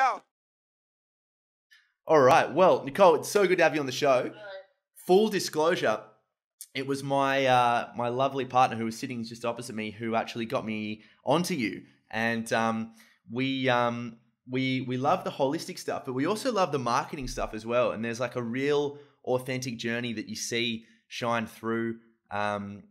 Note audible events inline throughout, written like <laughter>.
go. All right. Well, Nicole, it's so good to have you on the show. Full disclosure, it was my uh, my lovely partner who was sitting just opposite me who actually got me onto you, and um, we um, we we love the holistic stuff, but we also love the marketing stuff as well. And there's like a real authentic journey that you see shine through um,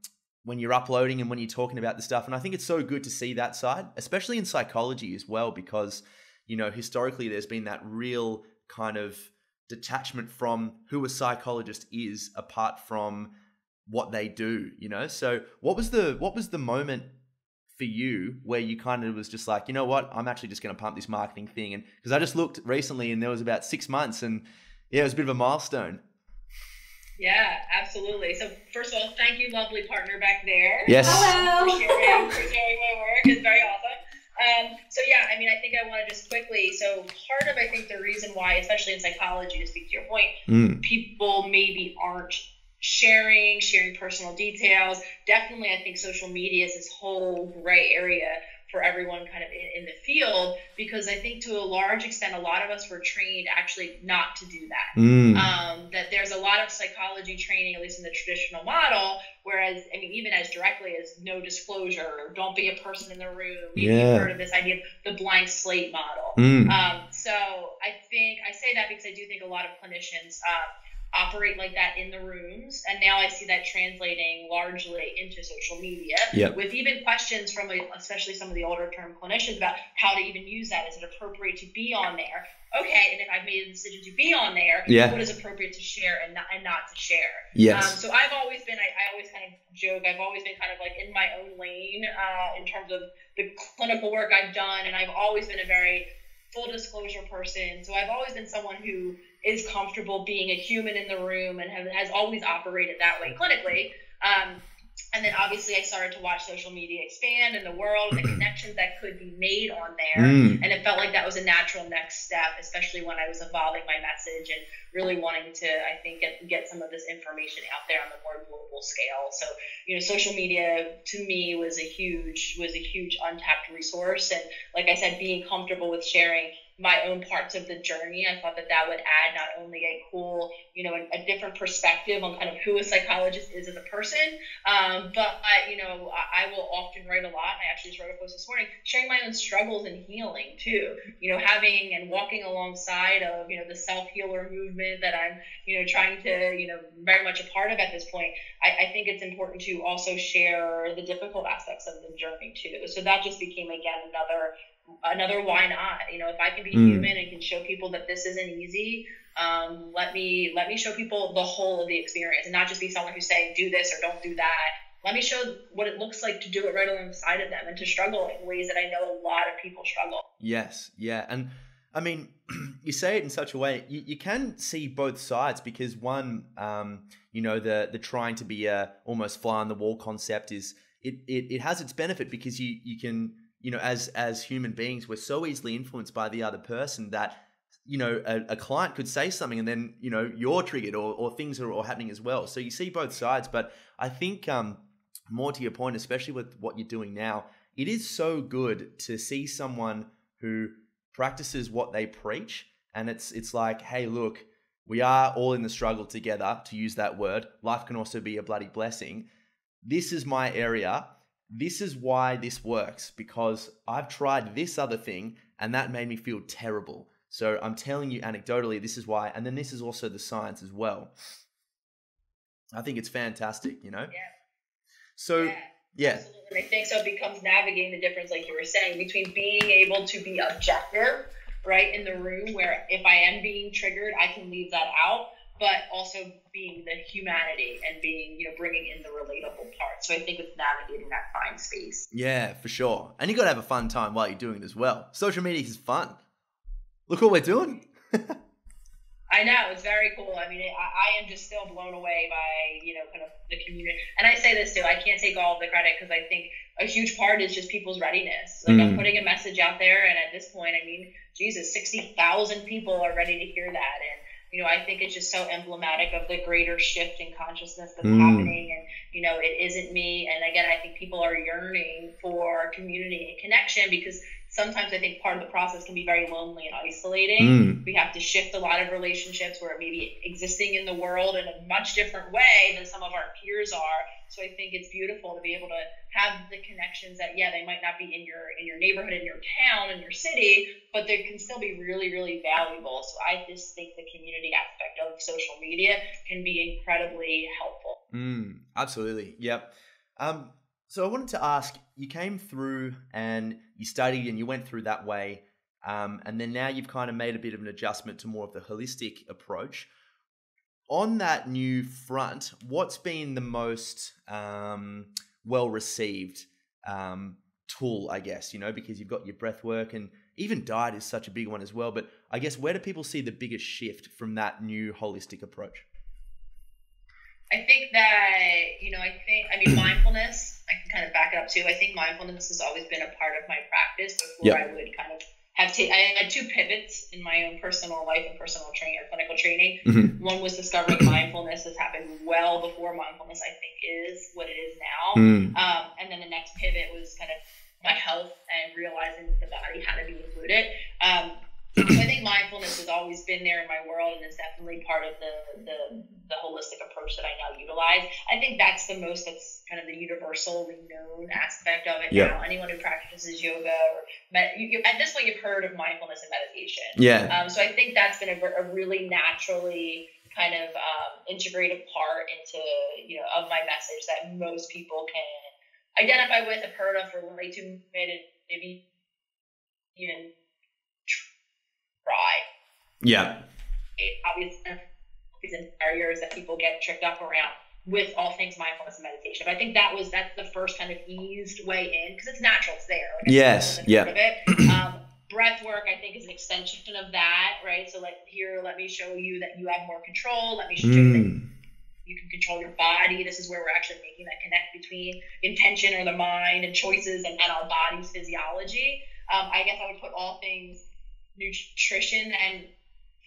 when you're uploading and when you're talking about the stuff. And I think it's so good to see that side, especially in psychology as well, because you know historically there's been that real kind of detachment from who a psychologist is apart from what they do you know? So what was the what was the moment for you where you kind of was just like you know what? I'm actually just going to pump this marketing thing and because i just looked recently and there was about six months and yeah it was a bit of a milestone. Yeah absolutely. So first of all thank you lovely partner back there. Yes. Hello. for sharing, for sharing my work. It's very awesome um, so yeah, I mean, I think I want to just quickly. So part of I think the reason why, especially in psychology, to speak to your point, mm. people maybe aren't sharing, sharing personal details. Definitely, I think social media is this whole gray area for everyone kind of in, in, the field because I think to a large extent a lot of us were trained actually not to do that. Mm. Um, that there's a lot of psychology training, at least in the traditional model, whereas I mean even as directly as no disclosure or don't be a person in the room. Maybe yeah. you've heard of this idea of the blank slate model. Mm. Um, so I think I say that because I do think a lot of clinicians. Uh, operate like that in the rooms. And now I see that translating largely into social media yep. with even questions from especially some of the older term clinicians about how to even use that. Is it appropriate to be on there? Okay, and if I've made a decision to be on there, yeah. what is appropriate to share and not, and not to share? Yes. Um, so I've always been, I, I, always kind of joke, I've always been kind of like in my own lane uh, in terms of the clinical work I've done, and I've always been a very full disclosure person. So I've always been someone who is comfortable being a human in the room and have, has always operated that way clinically. Um, and then obviously I started to watch social media expand and the world, and the <clears throat> connections that could be made on there. Mm. And it felt like that was a natural next step, especially when I was evolving my message and really wanting to, I think, get, get some of this information out there on the more global scale. So, you know, social media to me was a huge, was a huge untapped resource. And like I said, being comfortable with sharing my own parts of the journey. I thought that that would add not only a cool, you know, a, a different perspective on kind of who a psychologist is as a person, um, but I, you know, I, I, will often write a lot. I actually just wrote a post this morning sharing my own struggles and healing too. You know, having and walking alongside of you know the self healer movement that I'm you know trying to you know very much a part of at this point. I, I think it's important to also share the difficult aspects of the journey too. So that just became again another another why not you know if i can be Mm. human and can show people that this isn't easy um, let me let me show people the whole of the experience and not just be someone who's saying do this or don't do that let me show what it looks like to do it right alongside of them and to struggle in ways that i know a lot of people struggle Yes, yeah. And I mean, <clears throat> you say it in such a way, you, you can see both sides because one, um, you know, the the trying to be a almost fly on the wall concept is it, it, it has its benefit because you, you can, you know, as as human beings, we're so easily influenced by the other person that, you know, a, a client could say something and then, you know, you're triggered or, or things are all happening as well. So you see both sides. But I think um, more to your point, especially with what you're doing now, it is so good to see someone who practices what they preach and it's it's like hey look we are all in the struggle together to use that word. Life can also be a bloody blessing. This is my area. This is why this works because i've tried this other thing and that made me feel terrible. So i'm telling you anecdotally this is why and then this is also the science as well. I think it's fantastic you know? Yeah. So yeah. Absolutely. And I think so it becomes navigating the difference, like you were saying, between being able to be objective, right, in the room where if I am being triggered, I can leave that out, but also being the humanity and being, you know, bringing in the relatable part. So I think it's navigating that fine space. Yeah, for sure. And you got to have a fun time while you're doing it as well. Social media is fun. Look what we're doing. <laughs> I know it's very cool. I mean, I, I am just still blown away by you know kind of the community. And I say this too. I can't take all the credit because I think a huge part is just people's readiness. Like I'm Mm. putting a message out there, and at this point, I mean, Jesus, sixty thousand people are ready to hear that, and you know, I think it's just so emblematic of the greater shift in consciousness that's Mm. happening. And you know, it isn't me. And again, I think people are yearning for community and connection because sometimes I think part of the process can be very lonely and isolating. Mm. We have to shift a lot of relationships where it may be existing in the world in a much different way than some of our peers are. So I think it's beautiful to be able to have the connections that yeah they might not be in your in your neighborhood, in your town, in your city, but they can still be really really valuable. So I just think the community aspect of social media can be incredibly helpful. Mm, absolutely. Yep. Um, so I wanted to ask, you came through and you studied and you went through that way, um, and then now you've kind of made a bit of an adjustment to more of the holistic approach. On that new front, what's been the most um, well received um, tool, I guess, you know, because you've got your breath work and even diet is such a big one as well. But I guess where do people see the biggest shift from that new holistic approach? I think that, you know, I think, I mean, mindfulness, I can kind of back it up too. I think mindfulness has always been a part of my practice before yep. I would kind of have taken, I had two pivots in my own personal life and personal training or clinical training. Mm-hmm. One was discovering mindfulness has happened well before mindfulness, I think, is what it is now. Mm. Um, and then the next pivot was kind of my health and realizing that the body had to be included. Um, I think mindfulness has always been there in my world and is definitely part of the, the, the holistic approach that I now utilize. I think that's the most that's kind of the universally known aspect of it yeah. now. Anyone who practices yoga or med- you, you, at this point you've heard of mindfulness and meditation. Yeah. Um, so I think that's been a, a really naturally kind of um, integrated part into you know of my message that most people can identify with, have heard of, or relate to, maybe even try. Yeah. Obviously, these barriers that people get tripped up around with all things mindfulness and meditation. But I think that was that's the first kind of eased way in because it's natural, it's there. Like yes. Yeah. It. <clears throat> Um, breath work, I think, is an extension of that, right? So, like here, let me show you that you have more control. Let me show you that Mm. you can control your body. This is where we're actually making that connect between intention or the mind and choices and, and our body's physiology. Um, I guess I would put all things nutrition and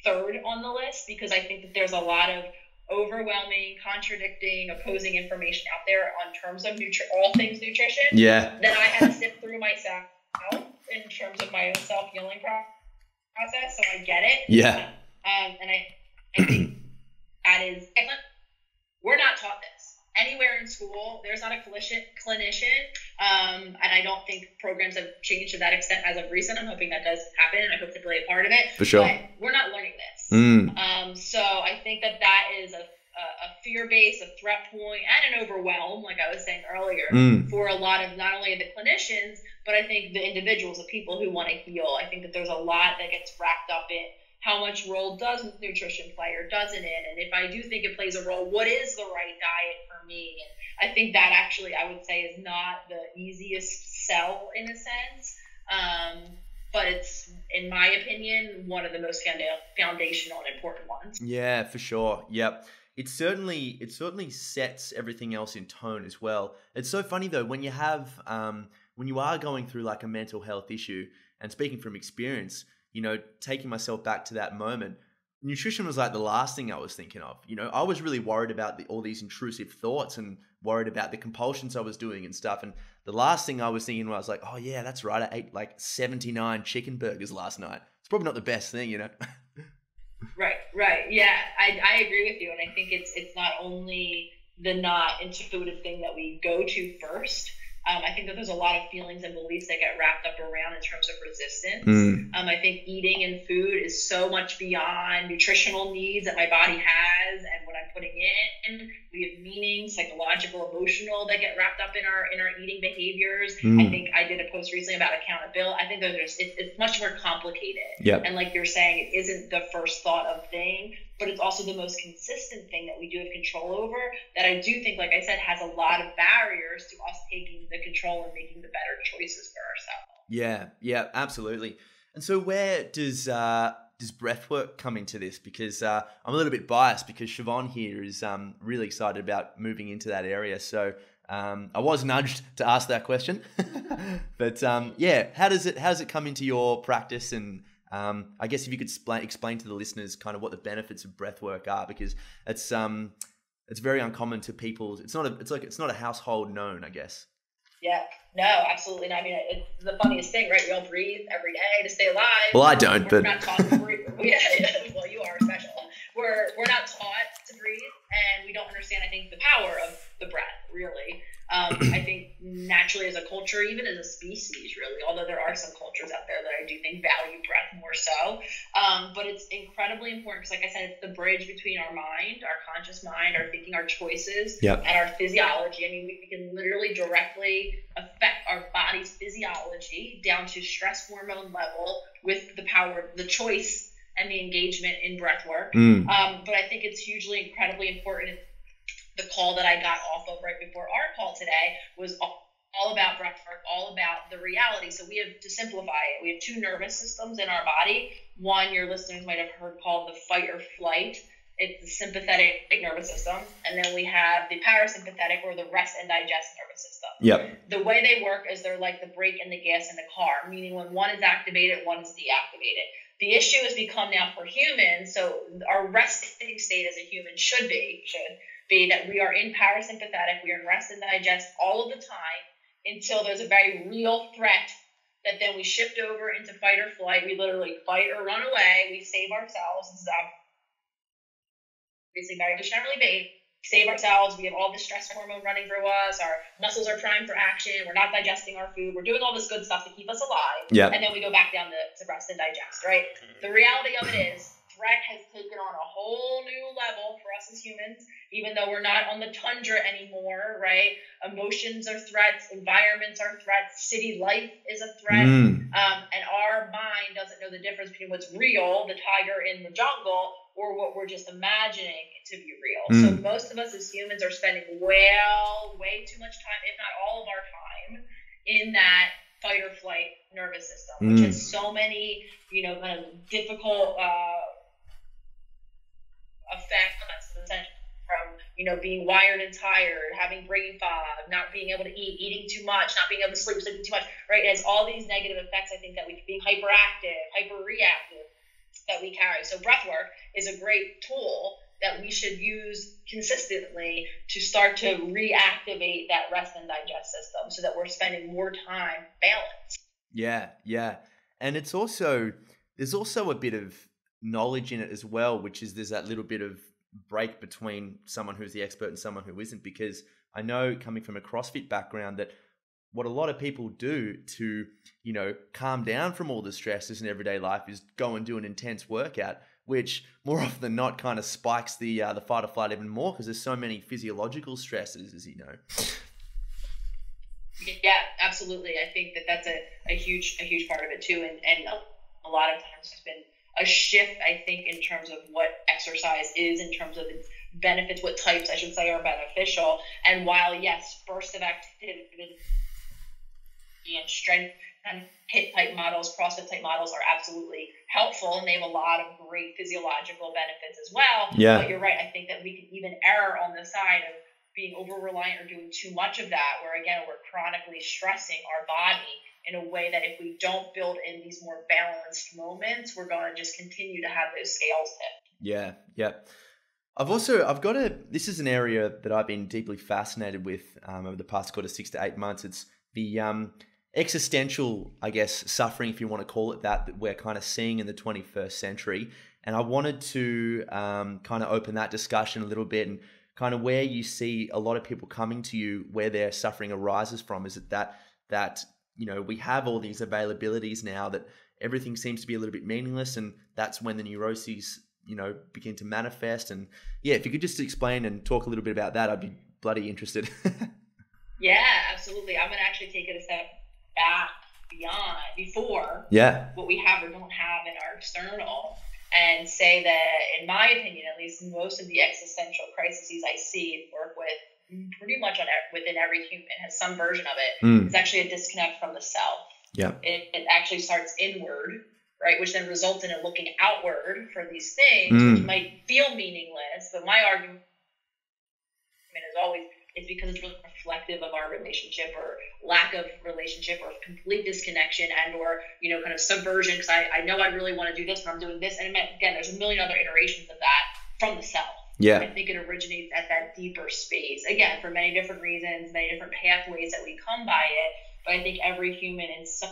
third on the list because I think that there's a lot of overwhelming, contradicting, opposing information out there on terms of nutri- all things nutrition. Yeah. That I had to sift through myself in terms of my own self healing process. So I get it. Yeah. Um, and I, I think that is we're not taught this anywhere in school. There's not a clinician, clinician, um, and I don't think programs have changed to that extent as of recent. I'm hoping that does happen, and I hope to play a part of it. For sure. But we're not learning this. Mm. Um, so I think that that is a, a, a fear base, a threat point, and an overwhelm, like I was saying earlier, Mm. for a lot of not only the clinicians, but I think the individuals, the people who want to heal. I think that there's a lot that gets wrapped up in how much role does nutrition play or doesn't it? And if I do think it plays a role, what is the right diet for me? And I think that actually, I would say, is not the easiest sell in a sense. Um, but it's, in my opinion, one of the most foundational and important ones. Yeah, for sure. Yep. It certainly it certainly sets everything else in tone as well. It's so funny though when you have um, when you are going through like a mental health issue, and speaking from experience, you know, taking myself back to that moment, nutrition was like the last thing I was thinking of. You know, I was really worried about the, all these intrusive thoughts and worried about the compulsions I was doing and stuff. And the last thing I was thinking was like, oh yeah, that's right. I ate like 79 chicken burgers last night. It's probably not the best thing, you know? <laughs> right, right. Yeah, I, I agree with you. And I think it's, it's not only the not intuitive thing that we go to first, um, I think that there's a lot of feelings and beliefs that get wrapped up around in terms of resistance. Mm. Um, I think eating and food is so much beyond nutritional needs that my body has and what I'm putting in. We have meaning, psychological, emotional that get wrapped up in our in our eating behaviors. Mm. I think I did a post recently about accountability. I think that there's it's, it's much more complicated. Yep. And like you're saying, it isn't the first thought of thing, but it's also the most consistent thing that we do have control over. That I do think, like I said, has a lot of barriers to us taking the control and making the better choices for ourselves. Yeah, yeah, absolutely. And so, where does uh, does breathwork come into this? Because uh, I'm a little bit biased because Siobhan here is um, really excited about moving into that area. So um, I was nudged to ask that question, <laughs> but um, yeah, how does it how does it come into your practice? And um, I guess if you could explain explain to the listeners kind of what the benefits of breath work are, because it's um it's very uncommon to people. It's not a it's like it's not a household known, I guess. Yeah. No, absolutely not. I mean, it's the funniest thing, right? We all breathe every day to stay alive. Well, I don't, we're but not taught to breathe. <laughs> yeah, well, you are special. We're we're not taught to breathe, and we don't understand. I think the power of the breath, really. Um, I think naturally as a culture, even as a species, really, although there are some cultures out there that I do think value breath more so. Um, but it's incredibly important because, like I said, it's the bridge between our mind, our conscious mind, our thinking, our choices, Yep. and our physiology. I mean, we, we can literally directly affect our body's physiology down to stress hormone level with the power, of the choice, and the engagement in breath work. mm, Um, but I think it's hugely, incredibly important. The call that I got off of right before our call today was all, all about breath work, all about the reality. So we have to simplify it. We have two nervous systems in our body. One, your listeners might have heard called the fight or flight. It's the sympathetic nervous system, and then we have the parasympathetic or the rest and digest nervous system yep, the way they work is they're like the brake and the gas in the car, meaning when one is activated, one is deactivated. The issue has become now for humans, so our resting state as a human should be should be that we are in parasympathetic, we are in rest and digest all of the time until there's a very real threat that then we shift over into fight or flight. We literally fight or run away. We save ourselves. This is obviously very evolutionarily based save ourselves. We have all the stress hormone running through us. Our muscles are primed for action. We're not digesting our food. We're doing all this good stuff to keep us alive. Yep. And then we go back down to, to rest and digest, right? Mm-hmm. The reality of it is, threat has taken on a whole new level for us as humans, even though we're not on the tundra anymore, right? Emotions are threats, environments are threats, city life is a threat. mm, Um, and our mind doesn't know the difference between what's real, the tiger in the jungle, or what we're just imagining to be real. So Mm. most of us as humans are spending well, way too much time, if not all of our time, in that fight or flight nervous system, which Mm. has so many, you know, kind of difficult uh, effects from you know being wired and tired, having brain fog, not being able to eat, eating too much, not being able to sleep, sleeping too much, right? It has all these negative effects. I think that we being hyperactive, hyper reactive that we carry. So breath work is a great tool that we should use consistently to start to reactivate that rest and digest system so that we're spending more time balanced. yeah, yeah, and it's also there's also a bit of knowledge in it as well, which is there's that little bit of break between someone who's the expert and someone who isn't, because I know coming from a CrossFit background that what a lot of people do to you know calm down from all the stresses in everyday life is go and do an intense workout which more <laughs> often than not kind of spikes the uh, the fight or flight even more because there's so many physiological stresses as you know Yeah, absolutely. I think that that's a, a huge a huge part of it too, and and a, lot of times there's been a shift. I think in terms of what exercise is, in terms of its benefits, what types I should say are beneficial. And while yes, bursts of activity and strength and HIIT type models, CrossFit type models are absolutely helpful, and they have a lot of great physiological benefits as well. Yeah. But you're right. I think that we can even err on the side of being over reliant or doing too much of that, where again we're chronically stressing our body in a way that if we don't build in these more balanced moments, we're going to just continue to have those scales tip. Yeah, yeah. I've also I've got a this is an area that I've been deeply fascinated with um, over the past quarter six to eight months. It's the um, existential, I guess, suffering, if you want to call it that, that we're kind of seeing in the 21st century. And I wanted to um, kind of open that discussion a little bit and kind of where you see a lot of people coming to you, where their suffering arises from. Is it that that you know we have all these availabilities now that everything seems to be a little bit meaningless, and that's when the neuroses you know begin to manifest. And yeah, if you could just explain and talk a little bit about that, I'd be bloody interested. <laughs> Yeah, absolutely. I'm going to actually take it a step back beyond before yeah, what we have or don't have in our external and say that, in my opinion, at least most of the existential crises I see and work with pretty much on within every human has some version of it. Mm. It's actually a disconnect from the self. yeah, It, it actually starts inward, right, which then results in it looking outward for these things, Mm. which might feel meaningless. But my argument is always it's because it's really reflective of our relationship or lack of relationship or complete disconnection and or you know kind of subversion because I, I know I really want to do this but I'm doing this and again there's a million other iterations of that from the self Yeah. I think it originates at that deeper space. Again, for many different reasons, many different pathways that we come by it. But I think every human in some,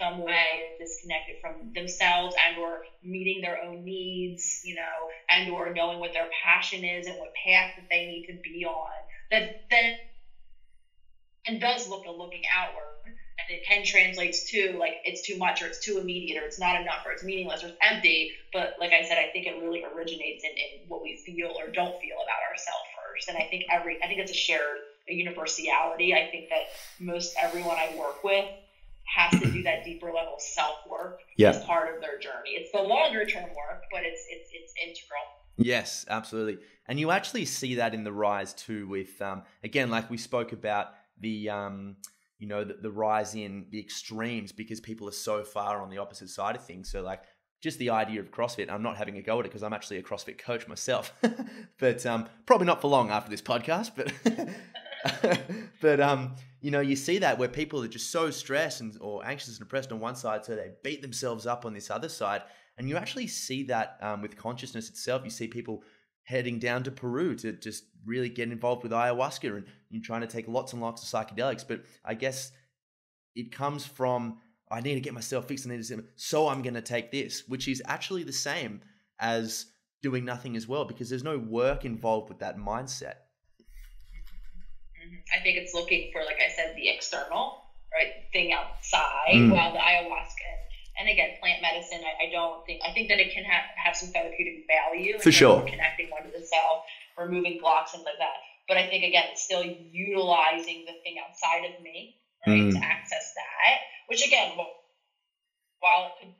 some way is disconnected from themselves and or meeting their own needs, you know, and or knowing what their passion is and what path that they need to be on. That then and does look a looking outward and it can translate to like it's too much or it's too immediate or it's not enough or it's meaningless or it's empty. But like i said i think it really originates in, in what we feel or don't feel about ourselves first. And i think every i think it's a shared a universality. I think that most everyone i work with has to do that deeper level self work yeah. as part of their journey. It's the longer term work but it's it's it's integral. Yes absolutely. And you actually see that in the rise too with um, again like we spoke about the um, you know the, the rise in the extremes because people are so far on the opposite side of things. So like just the idea of CrossFit. I'm not having a go at it because I'm actually a CrossFit coach myself, <laughs> but um, probably not for long after this podcast. But <laughs> but um, you know, you see that where people are just so stressed and or anxious and depressed on one side, so they beat themselves up on this other side, and you actually see that um, with consciousness itself. You see people heading down to Peru to just really get involved with ayahuasca and you're trying to take lots and lots of psychedelics. But I guess it comes from I need to get myself fixed. I need to, so I'm going to take this, which is actually the same as doing nothing as well, because there's no work involved with that mindset. I think it's looking for, like I said, the external right thing outside, mm. while the ayahuasca and again, plant medicine, I, I, don't think, I think that it can have, have some therapeutic value. For sure. Connecting one to the cell, removing blocks and like that. But I think, again, it's still utilizing the thing outside of me, right, mm. to access that, which again, while it could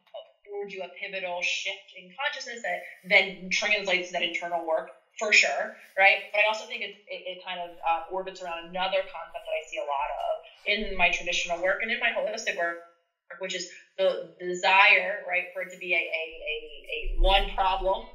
afford you a pivotal shift in consciousness that then translates to that internal work for sure, right? But I also think it, it, it kind of uh, orbits around another concept that I see a lot of in my traditional work and in my holistic work, which is the, desire, right, for it to be a, a, a, a one problem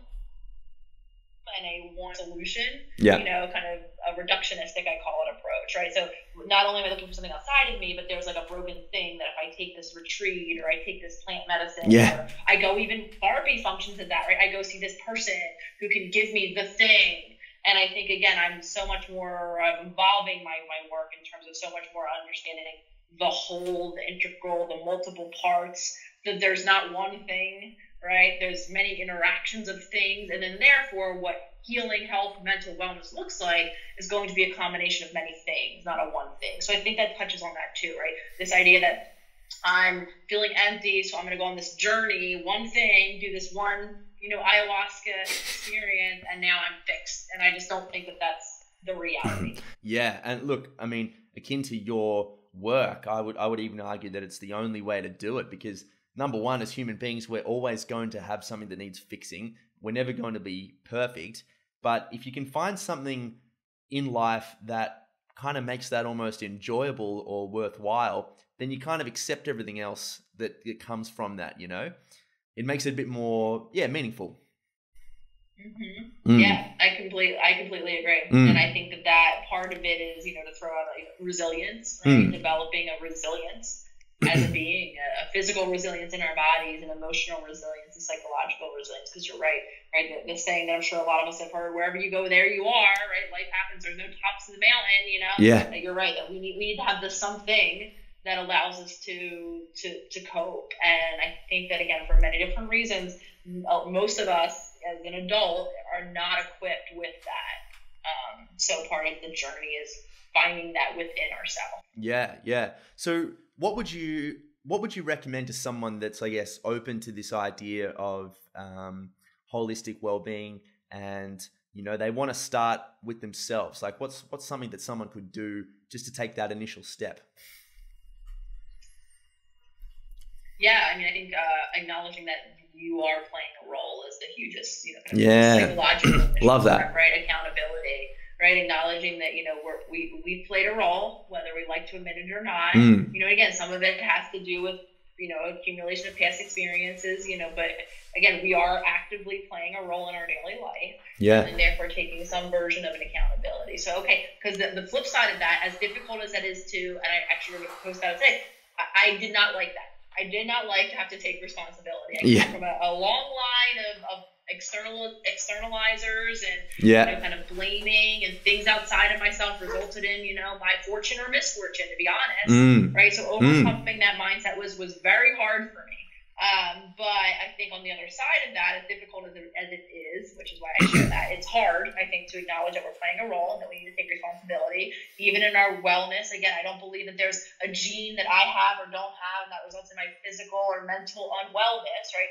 and a one solution, yeah. you know, kind of a reductionistic, I call it, approach, right? So not only am I looking for something outside of me, but there's like a broken thing that if I take this retreat or I take this plant medicine, yeah. I go even therapy functions of that, right? I go see this person who can give me the thing. And I think, again, I'm so much more uh, involving my, my work in terms of so much more understanding the whole, the integral, the multiple parts, that there's not one thing, right? There's many interactions of things, and then therefore, what healing, health, mental wellness looks like is going to be a combination of many things, not a one thing. So I think that touches on that too, right? This idea that I'm feeling empty, so I'm going to go on this journey, one thing, do this one, you know, ayahuasca experience, and now I'm fixed. And I just don't think that that's the reality. <clears throat> yeah, and look, I mean, akin to your work, I would I would even argue that it's the only way to do it because number one, as human beings, we're always going to have something that needs fixing. We're never going to be perfect, but if you can find something in life that kind of makes that almost enjoyable or worthwhile, then you kind of accept everything else that, that comes from that. You know, it makes it a bit more yeah meaningful. Mm-hmm. Mm. Yeah, I completely, I completely agree, mm. and I think that that part of it is, you know, to throw out like resilience, right? Mm. developing a resilience as a being, a, physical resilience in our bodies, an emotional resilience, and psychological resilience. Because you're right, right? The, the, saying that I'm sure a lot of us have heard: "Wherever you go, there you are." Right? Life happens. There's no tops in the mountain. You know. Yeah. That you're right. That we need we need to have the something that allows us to to to cope. And I think that again, for many different reasons, most of us as an adult are not equipped with that. Um, so part of the journey is finding that within ourselves. Yeah, yeah. So what would you what would you recommend to someone that's I guess open to this idea of um, holistic well being and you know they want to start with themselves? Like what's what's something that someone could do just to take that initial step? Yeah, I mean, I think uh, acknowledging that you are playing a role is the hugest, you know, kind of yeah. psychological <clears throat> love that, <clears throat> right? Accountability, right? Acknowledging that you know we're, we we played a role, whether we like to admit it or not. Mm. You know, again, some of it has to do with you know accumulation of past experiences, you know, but again, we are actively playing a role in our daily life, yeah, and therefore taking some version of an accountability. So okay, because the, the flip side of that, as difficult as that is to, and I actually wrote a post that today, I, I did not like that I did not like to have to take responsibility. I yeah. came from a, a long line of, of external externalizers and yeah. you know, kind of blaming and things outside of myself resulted in you know my fortune or misfortune to be honest Mm. right so overcoming that mindset was was very hard for me um, but I think on the other side of that, as difficult as it, as it is, which is why I share that, it's hard, I think, to acknowledge that we're playing a role and that we need to take responsibility. Even in our wellness, again, I don't believe that there's a gene that I have or don't have that results in my physical or mental unwellness, right?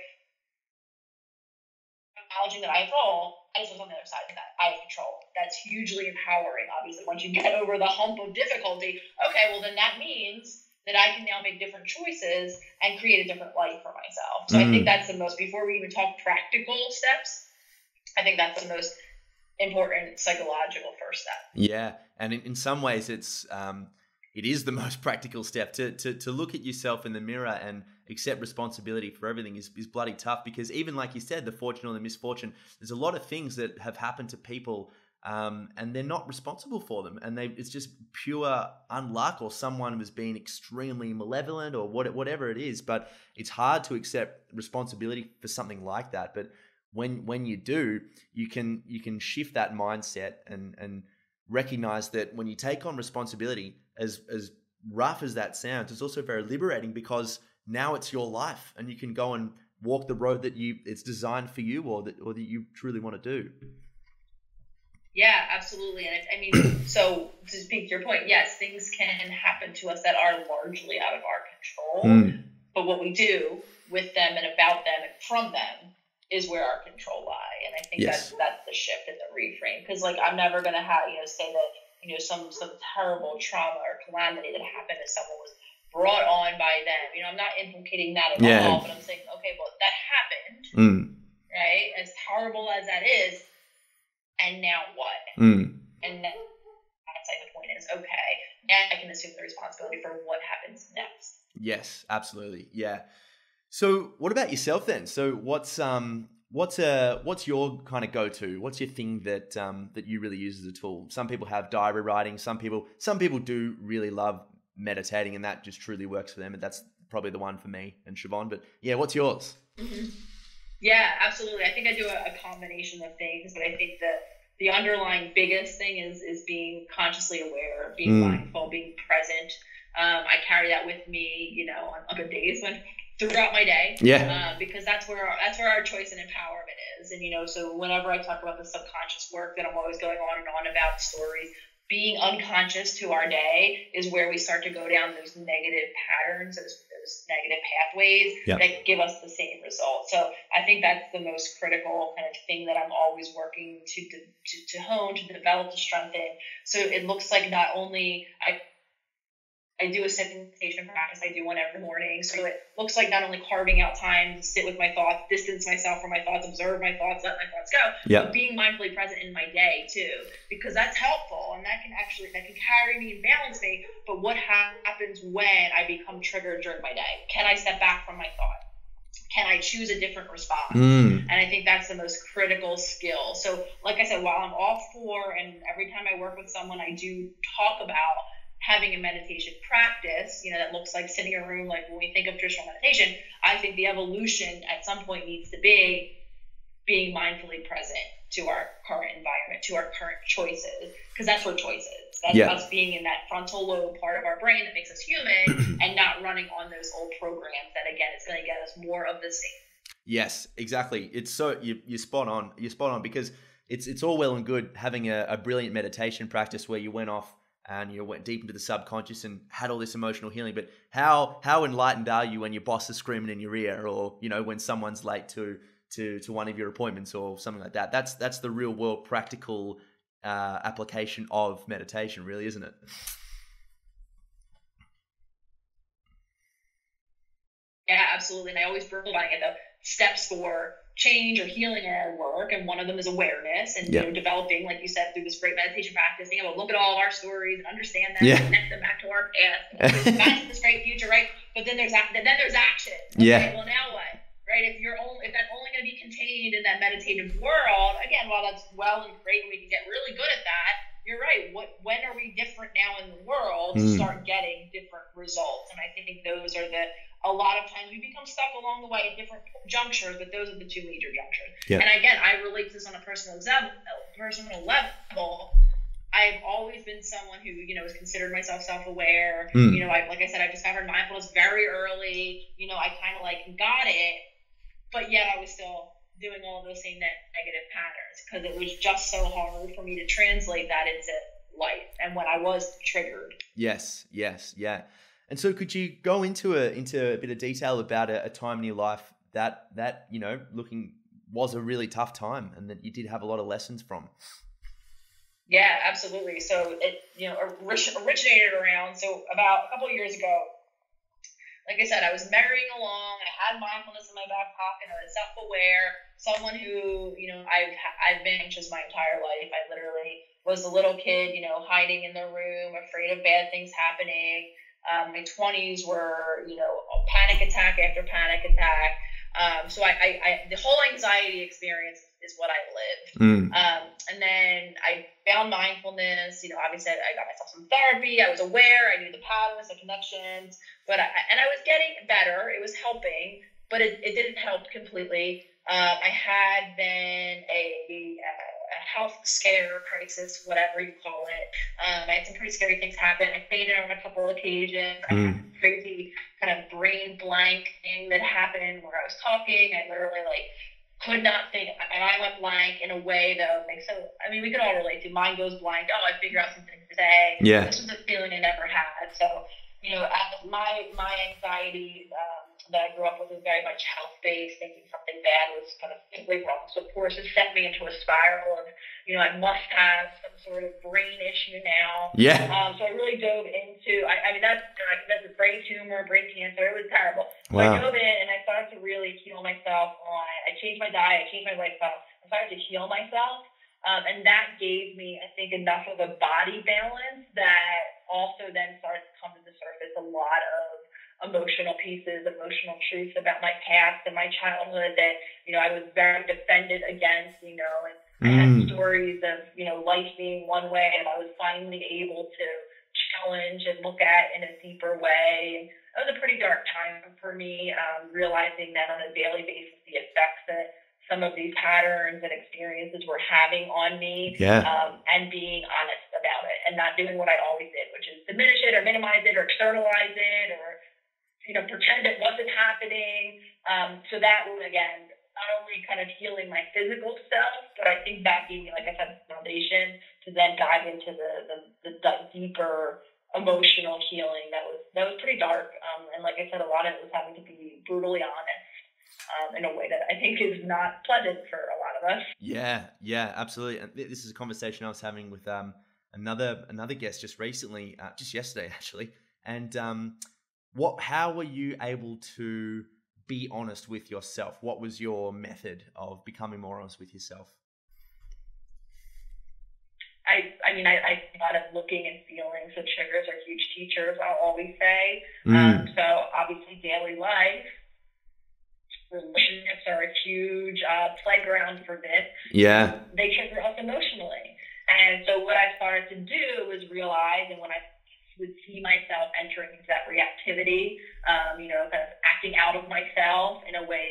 Acknowledging that I have control, I just on the other side of that. I have control. That's hugely empowering, obviously. Once you get over the hump of difficulty, okay, well, then that means that I can now make different choices and create a different life for myself. So mm. I think that's the most, before we even talk practical steps, I think that's the most important psychological first step. Yeah. And in, in some ways, it's, um, it is the <laughs> most practical step to, to, to look at yourself in the mirror and accept responsibility for everything is, is bloody tough because even like you said, the fortune or the misfortune, there's a lot of things that have happened to people um, and they're not responsible for them. And they it's just pure unluck, or someone was being extremely malevolent, or what, whatever it is. But it's hard to accept responsibility for something like that. But when when you do, you can you can shift that mindset and and recognize that when you take on responsibility, as as rough as that sounds, it's also very liberating because now it's your life, and you can go and walk the road that you it's designed for you, or that or that you truly want to do. Yeah, absolutely. And I mean, <clears throat> so to speak to your point, yes, things can happen to us that are largely out of our control. Mm. But what we do with them and about them and from them is where our control lie. And I think yes. that's that's the shift and the reframe. Because like I'm never gonna have you know say that you know some some terrible trauma or calamity that happened to someone was brought on by them. You know, I'm not implicating that at yeah. all, but I'm saying, okay, well that happened, mm. right? As horrible as that is, and now what? Mm. And then that's like the point is, okay, now I can assume the responsibility for what happens next. Yes, absolutely. Yeah. So what about yourself then? So what's um what's uh what's your kind of go-to? What's your thing that um that you really use as a tool? Some people have diary writing, some people some people do really love meditating and that just truly works for them and that's probably the one for me and Siobhan. But yeah, what's yours? Mm-hmm. Yeah, absolutely. I think I do a, a combination of things, but I think that the underlying biggest thing is is being consciously aware, being mm. mindful, being present. Um, I carry that with me, you know, on, good days when throughout my day. Yeah. Uh, because that's where our, that's where our choice and empowerment is. And you know, so whenever I talk about the subconscious work that I'm always going on and on about stories, being unconscious to our day is where we start to go down those negative patterns, those negative pathways that give us the same result. So I think that's the most critical kind of thing that I'm always working to to, to hone, to develop, to strengthen. So it looks like not only I I do a meditation practice. I do one every morning. So it looks like not only carving out time to sit with my thoughts, distance myself from my thoughts, observe my thoughts, let my thoughts go, yep. but being mindfully present in my day too, because that's helpful and that can actually that can carry me and balance me. But what happens when I become triggered during my day? Can I step back from my thought? Can I choose a different response? Mm. And I think that's the most critical skill. So, like I said, while I'm all for, and every time I work with someone, I do talk about having a meditation practice, you know, that looks like sitting in a room, like when we think of traditional meditation, I think the evolution at some point needs to be being mindfully present to our current environment, to our current choices, because that's where choice is. That's yeah. us being in that frontal lobe part of our brain that makes us human <clears throat> and not running on those old programs that, again, it's going to get us more of the same. Yes, exactly. It's so you, you're spot on. You're spot on because it's it's all well and good having a, a brilliant meditation practice where you went off and you know, went deep into the subconscious and had all this emotional healing. But how how enlightened are you when your boss is screaming in your ear, or you know when someone's late to to to one of your appointments or something like that? That's that's the real world practical uh, application of meditation, really, isn't it? Yeah, absolutely. And I always about it the steps for change or healing our work, and one of them is awareness and you know developing, like you said, through this great meditation practice, being able to look at all of our stories and understand them, yeah. and connect them back to our past, back <laughs> to this great future, right? But then there's then there's action. Okay, yeah. Well, now what? Right? If you're only if that's only going to be contained in that meditative world, again, while that's well and great, and we can get really good at that. You're right. What when are we different now in the world to mm. start getting different results? And I think those are the a lot of times we become stuck along the way at different junctures, but those are the two major junctures. Yeah. And again, I relate to this on a personal level. Personal level. I've always been someone who, you know, has considered myself self-aware. Mm. You know, I, like I said, I discovered mindfulness very early. You know, I kind of like got it, but yet I was still doing all those same ne- negative patterns because it was just so hard for me to translate that into life and when I was triggered. Yes, yes, yeah. And so, could you go into a into a bit of detail about a, a time in your life that that you know, looking was a really tough time, and that you did have a lot of lessons from? Yeah, absolutely. So it you know originated around so about a couple of years ago. Like I said, I was marrying along. I had mindfulness in my back pocket. I was self-aware. Someone who you know I've I've been anxious my entire life. I literally was a little kid, you know, hiding in the room, afraid of bad things happening. Um, my 20s were, you know, panic attack after panic attack. Um, so I, I, I, the whole anxiety experience is what I lived. Mm. Um, and then I found mindfulness. You know, obviously I got myself some therapy. I was aware. I knew the patterns, the connections. But I, and I was getting better. It was helping, but it, it didn't help completely. Uh, I had been a, a health scare crisis, whatever you call it. Um, I had some pretty scary things happen. I fainted on a couple of occasions. I had Mm. crazy kind of brain blank thing that happened where I was talking. I literally like could not think, and I went blank in a way that was like so. I mean, we could all relate to. Mine goes blank. Oh, I figure out something today. Yeah. This was a feeling I never had. So, you know, my my anxiety um, that I grew up with was very much health based, thinking something bad was kind of simply wrong. So, of course, it sent me into a spiral of, you know, I must have some sort of brain issue now. Yeah. Um, so I really dove into. I, I mean, that's like that's a brain tumor, brain cancer. It was terrible. So I dove in and I started to really heal myself. On I changed my diet, I changed my lifestyle. I started to heal myself, um, and that gave me, I think, enough of a body balance that also then started to come to the surface a lot of emotional pieces, emotional truths about my past and my childhood that you know I was very defended against. You know, and I had Mm. stories of you know life being one way, and I was finally able to challenge and look at in a deeper way. And it was a pretty dark time for me, um, realizing that on a daily basis the effects that some of these patterns and experiences were having on me, Yeah. um, and being honest about it, and not doing what I always did, which is diminish it or minimize it or externalize it or you know pretend it wasn't happening. Um, so that was again not only kind of healing my physical self, but I think that gave me, like I said, the foundation to then dive into the, the, the, the deeper emotional healing that was that was pretty dark. Um, and like I said, a lot of it was having to be brutally honest um, in a way that I think is not pleasant for a lot of us. Yeah, yeah, absolutely. And th- this is a conversation I was having with um another another guest just recently, uh, just yesterday <laughs> actually. And um, what? How were you able to be honest with yourself? What was your method of becoming more honest with yourself? I, I mean, I, I lot of looking and feeling. So triggers are huge teachers. I'll always say. Mm. Um, so obviously, daily life, relationships are a huge uh, playground for this. Yeah. They trigger us emotionally. And so what I started to do was realize, and when I would see myself entering into that reactivity, um, you know, kind of acting out of myself in a way.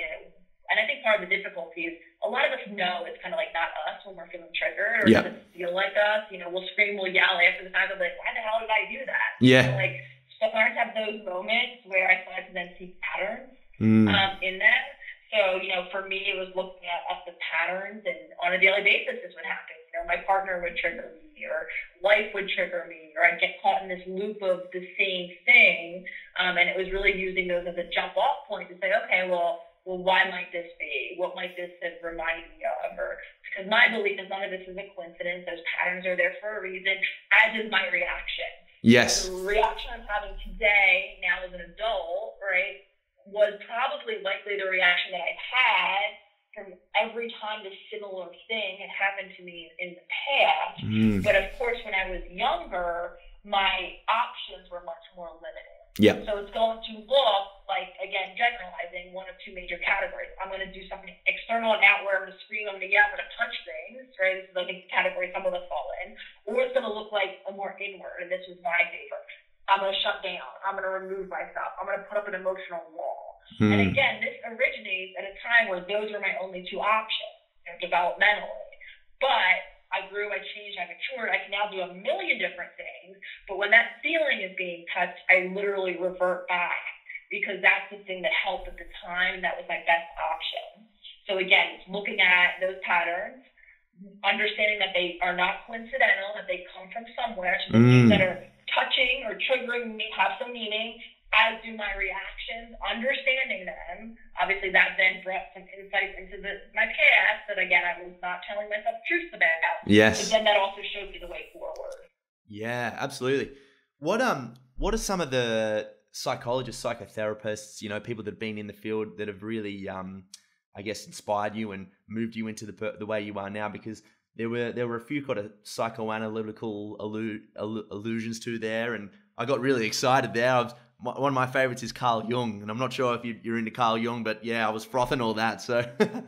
And I think part of the difficulty is a lot of us know it's kind of like not us when we're feeling triggered or Yeah. doesn't feel like us. You know, we'll scream, we'll yell after the fact. I'll like, why the hell did I do that? Yeah. Like, so I started to have those moments where I started to then see patterns Mm. um, in that. So, you know, for me, it was looking at, at the patterns, and on a daily basis, this would happen. You know, my partner would trigger me, or life would trigger me, or I'd get caught in this loop of the same thing. Um, and it was really using those as a jump off point to say, okay, well, well, why might this be? What might this have reminded me of? Or because my belief is none of this is a coincidence. Those patterns are there for a reason, as is my reaction. Yes. The reaction I'm having today, now as an adult, right, was probably likely the reaction that I've had from every time this similar thing had happened to me in the past. Mm. But of course, when I was younger, my options were much more limited. Yeah. So it's going to look like, again, generalizing one of two major categories. I'm going to do something external and outward. I'm going to scream, I'm going to yell, I'm going to punch things, right? This is, I think, the category some of us fall in. Or it's going to look like a more inward, and this was my favorite. I'm going to shut down. I'm going to remove myself. I'm going to put up an emotional wall. Hmm. And again, this originates at a time where those were my only two options you know, developmentally. But I grew, I changed, I matured. I can now do a million different things. But when that ceiling is being touched, I literally revert back because that's the thing that helped at the time. That was my best option. So again, looking at those patterns, understanding that they are not coincidental, that they come from somewhere. So the Mm. things that are touching or triggering me have some meaning, as do my reactions, understanding them. Obviously, that then brought some insights into the, my past that, again, I was not telling myself truths about. But Yes. then that also showed me the way forward. Yeah, absolutely. What um what are some of the psychologists, psychotherapists, you know, people that have been in the field that have really um I guess inspired you and moved you into the the way you are now because there were there were a few kind of psychoanalytical allu- allu- allusions to there and I got really excited there. I was, one of my favorites is Carl Jung and I'm not sure if you, you're into Carl Jung but yeah, I was frothing all that so <laughs>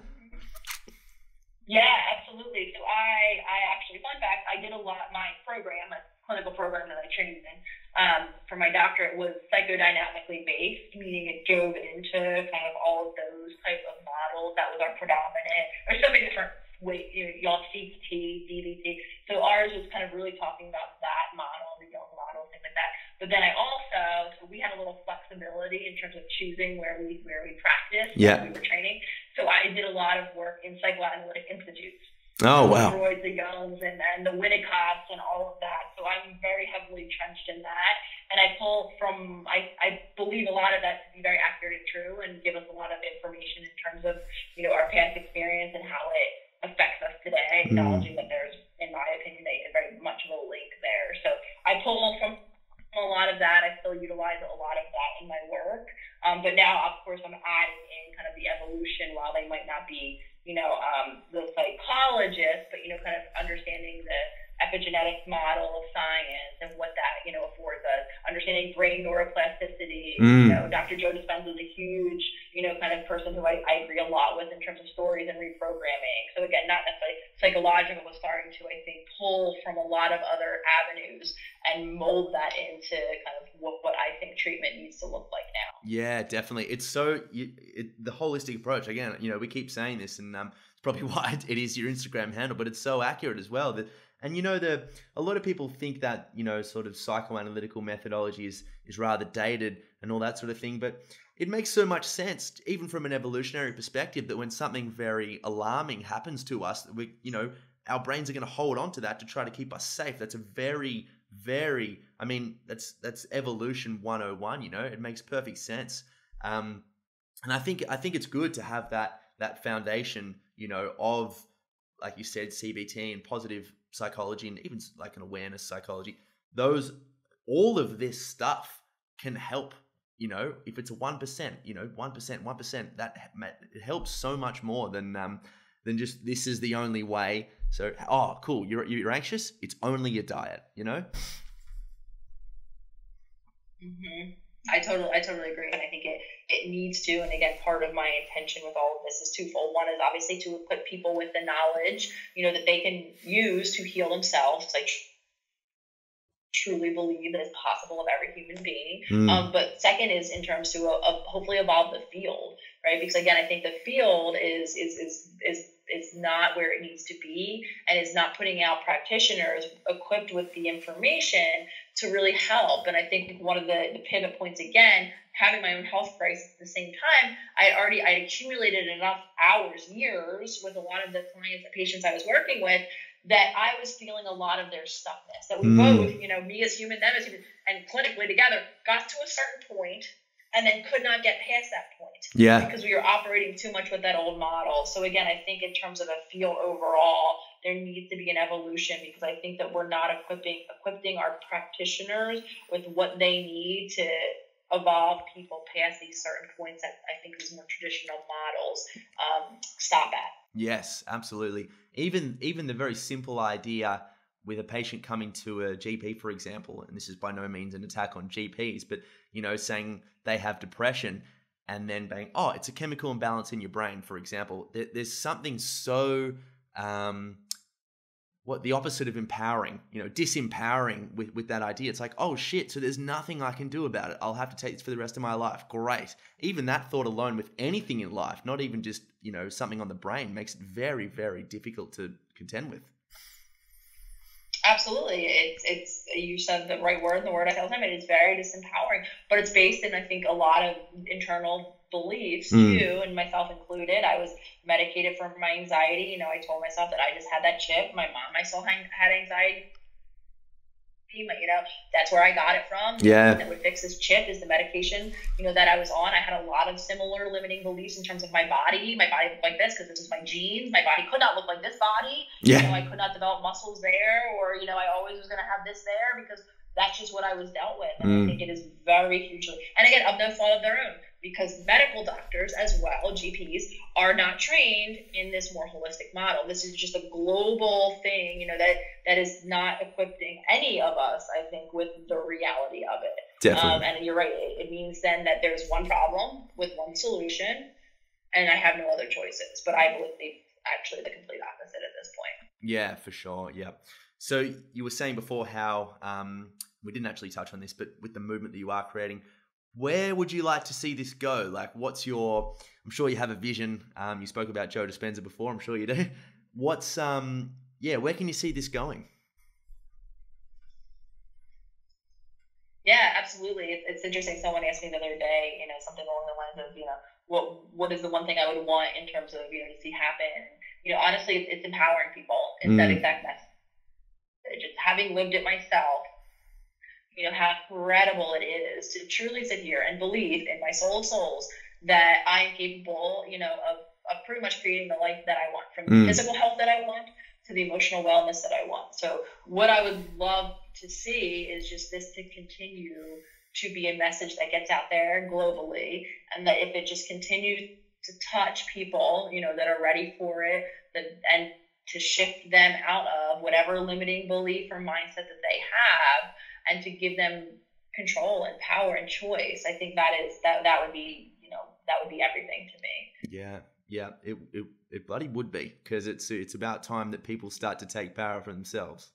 Yeah, absolutely. So I, I actually, fun fact, I did a lot, my program, a clinical program that I trained in, um, for my doctorate was psychodynamically based, meaning it dove into kind of all of those type of models. That was our predominant. There's so many different ways, you know, y'all CT, DBT. So ours was kind of really talking about that model, the Jung model, things like that. But then I also, so we had a little flexibility in terms of choosing where we where we practiced, Yeah. we were training. So I did a lot of work in psychoanalytic institutes. Oh wow. Freud, the Jungs, and, and the Winnicotts, and all of that. So I'm very heavily entrenched in that. And I pull from, I, I believe a lot of that to be very accurate and true and give us a lot of information in terms of, you know, our past experience and how it affects us today, Mm. acknowledging that there's, in my opinion, a, a very much of a link there. So I pull from a lot of that. I still utilize a lot of that in my work. Um, but now, of course, I'm adding in kind of the evolution while they might not be, you know, um, the psychologists, but, you know, kind of understanding the epigenetics model of science and what that, you know, affords us, understanding brain neuroplasticity. Mm. You know, Dr. Joe Dispenza is a huge, you know, kind of person who I, I agree a lot with in terms of reprogramming. So again, not necessarily psychological, but starting to, I think, pull from a lot of other avenues and mold that into kind of what, what I think treatment needs to look like now. Yeah, definitely. It's so you, it, the holistic approach. Again, you know, we keep saying this, and um, it's probably <laughs> why it is your Instagram handle, but it's so accurate as well. That and you know, the a lot of people think that you know, sort of psychoanalytical methodology is is rather dated and all that sort of thing, but it makes so much sense, even from an evolutionary perspective, that when something very alarming happens to us, we, you know, our brains are going to hold on to that to try to keep us safe. That's a very very i mean that's that's evolution 101 you know? It makes perfect sense. Um and i think i think it's good to have that that foundation you know of like you said cbt and positive psychology and even like an awareness psychology. Those all of this stuff can help you know if it's a 1% you know 1% 1% that it helps so much more than um than just this is the only way so, oh, cool. You're you're anxious. It's only your diet. You know. Mm-hmm. I totally, I totally agree, and I think it it needs to. And again, part of my intention with all of this is twofold. One is obviously to equip people with the knowledge, you know, that they can use to heal themselves. Tr- truly believe that it's possible of every human being. Mm. Um, but second is in terms to uh, uh, hopefully evolve the field, right? Because again, I think the field is is is is is not where it needs to be and is not putting out practitioners equipped with the information to really help. And I think one of the, the pivot points again, having my own health crisis at the same time, I had already I'd accumulated enough hours, years with a lot of the clients and patients I was working with that I was feeling a lot of their stuckness. That we Mm. both, you know, me as human, them as human, and clinically together got to a certain point and then could not get past that point Yeah. because we were operating too much with that old model. So again, I think in terms of a feel overall, there needs to be an evolution because I think that we're not equipping equipping our practitioners with what they need to evolve people past these certain points that I think these more traditional models um, stop at. Yes, absolutely. Even even the very simple idea with a patient coming to a GP, for example, and this is by no means an attack on GPs, but you know, saying they have depression and then being, oh, it's a chemical imbalance in your brain, for example. There, there's something so um, what the opposite of empowering, you know, disempowering with, with that idea. It's like, oh shit, so there's nothing I can do about it. I'll have to take this for the rest of my life. Great. Even that thought alone with anything in life, not even just, you know, something on the brain, makes it very, very difficult to contend with. Absolutely. It's it's you said the right word, the word I tell him, and it's very disempowering. But it's based in I think a lot of internal beliefs mm. too, and myself included. I was medicated for my anxiety. You know, I told myself that I just had that chip. My mom I still had anxiety you know, that's where I got it from. Yeah. That would fix this chip is the medication, you know, that I was on. I had a lot of similar limiting beliefs in terms of my body. My body looked like this because this is my genes. My body could not look like this body. Yeah. You know, I could not develop muscles there, or you know, I always was going to have this there because that's just what I was dealt with. And mm. I think it is very hugely, and again, of no fault of their own because medical doctors as well, GPs, are not trained in this more holistic model. This is just a global thing, you know, that that is not equipping any of us, I think, with the reality of it. Definitely. Um, and you're right. It, it means then that there's one problem with one solution, and I have no other choices. But I believe actually the complete opposite at this point. Yeah, for sure. Yeah. So you were saying before how um, we didn't actually touch on this, but with the movement that you are creating, where would you like to see this go? Like, what's your? I'm sure you have a vision. Um, you spoke about Joe Dispenza before. I'm sure you do. <laughs> What's um? Yeah, where can you see this going? Yeah, absolutely. It's, it's interesting. Someone asked me the other day, you know, something along the lines of, you know, what what is the one thing I would want in terms of, you know, to see happen? You know, honestly, it's, it's empowering people. It's mm. that exact message. Just having lived it myself, you know, how incredible it is to truly sit here and believe in my soul of souls that I am capable, you know, of, of pretty much creating the life that I want from mm. the physical health that I want to the emotional wellness that I want. So what I would love to see is just this to continue to be a message that gets out there globally and that if it just continues to touch people, you know, that are ready for it, that and to shift them out of whatever limiting belief or mindset that they have and to give them control and power and choice. I think that is that that would be you know that would be everything to me. Yeah, yeah, it it, it bloody would be because it's it's about time that people start to take power for themselves.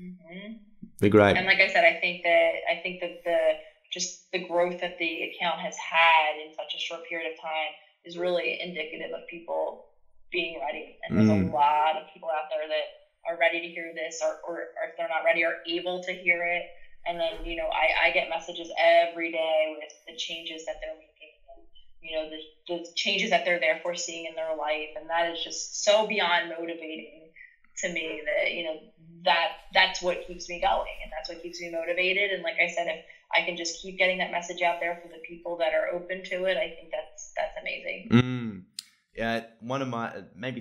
Mm-hmm. Be great. And like I said, I think that I think that the just the growth that the account has had in such a short period of time is really indicative of people being ready. And there's mm. a lot of people out there that are ready to hear this or, or, or if they're not ready are able to hear it. And then, you know, I, I get messages every day with the changes that they're making and, you know, the, the changes that they're therefore seeing in their life. And that is just so beyond motivating to me that, you know, that that's what keeps me going and that's what keeps me motivated. And like I said, if I can just keep getting that message out there for the people that are open to it, I think that's, that's amazing. Mm. Yeah. One of my, maybe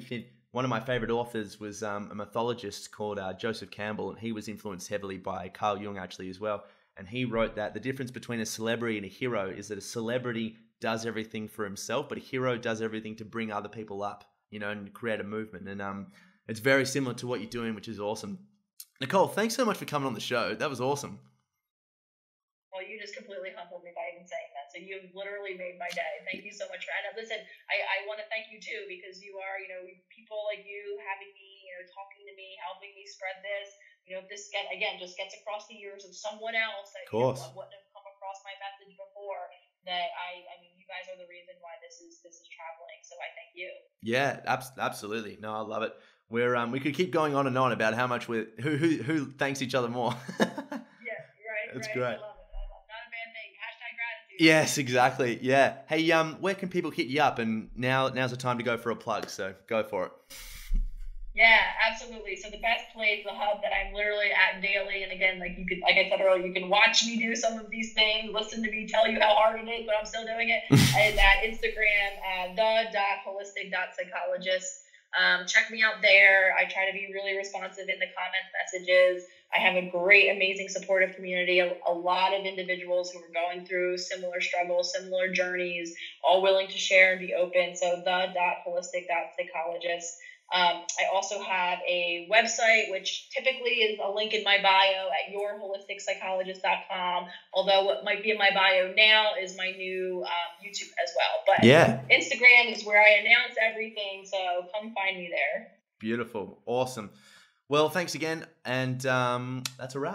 one of my favorite authors was um, a mythologist called uh, Joseph Campbell, and he was influenced heavily by Carl Jung actually as well. And he wrote that the difference between a celebrity and a hero is that a celebrity does everything for himself, but a hero does everything to bring other people up, you know, and create a movement. And um, it's very similar to what you're doing, which is awesome. Nicole, thanks so much for coming on the show. That was awesome. Well, you just completely humbled me by even saying. So you've literally made my day. Thank you so much, for that. Listen, I, I want to thank you too because you are, you know, people like you having me, you know, talking to me, helping me spread this. You know, this get again just gets across the ears of someone else that of course. You know, wouldn't have come across my message before. That I, I mean, you guys are the reason why this is this is traveling. So I thank you. Yeah, ab- absolutely. No, I love it. We're um, we could keep going on and on about how much we who who who thanks each other more. <laughs> yeah, right. That's right. great. Yes, exactly. Yeah. Hey, um, where can people hit you up? And now, now's the time to go for a plug. So go for it. Yeah, absolutely. So the best place, the hub that I'm literally at daily, and again, like you could, like I said earlier, you can watch me do some of these things, listen to me tell you how hard it is, but I'm still doing it. <laughs> is at Instagram, uh, the dot holistic dot psychologist. Um, check me out there. I try to be really responsive in the comments messages. I have a great, amazing, supportive community, a, a, lot of individuals who are going through similar struggles, similar journeys, all willing to share and be open. So the dot holistic dot psychologist. Um, I also have a website, which typically is a link in my bio at yourholisticpsychologist.com. Although what might be in my bio now is my new um, YouTube as well. But yeah, Instagram is where I announce everything. So come find me there. Beautiful. Awesome. Well, thanks again. And um, that's a wrap.